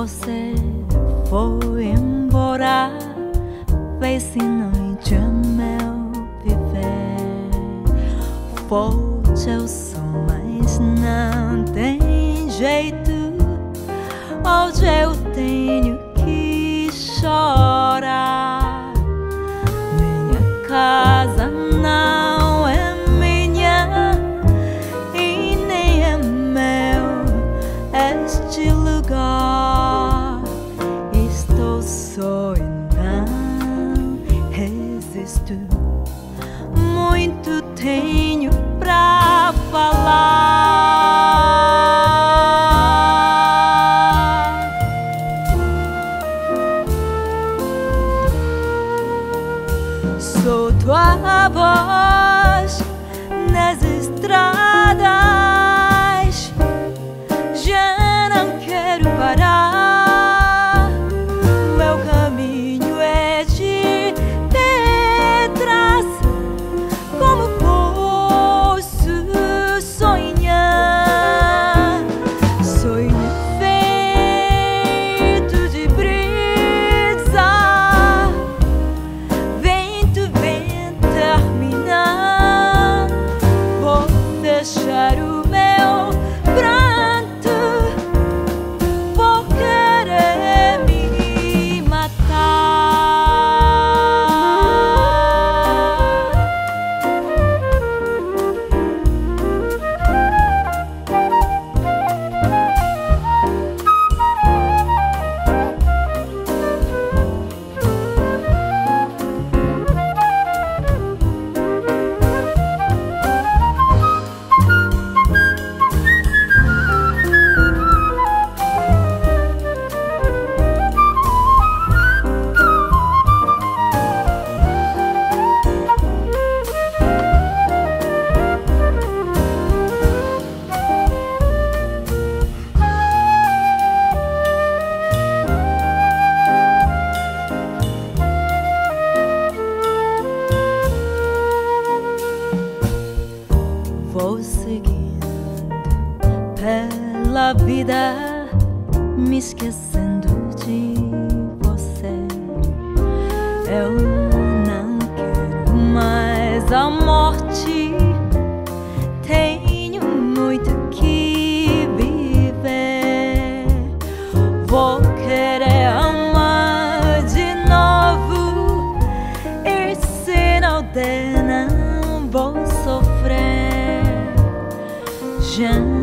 você foi embora, fez se noite a meu é viver. Forte eu sou, mas não tem jeito. Hoje eu tenho que chorar. Minha casa. Sou tua voz nas estradas. Já não quero parar. Vida, me esquecendo de você. Eu não quero mais a morte. Tenho muito que viver. Vou querer amar de novo. E se não der, não vou sofrer. Já